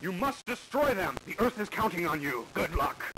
You must destroy them. The Earth is counting on you. Good luck.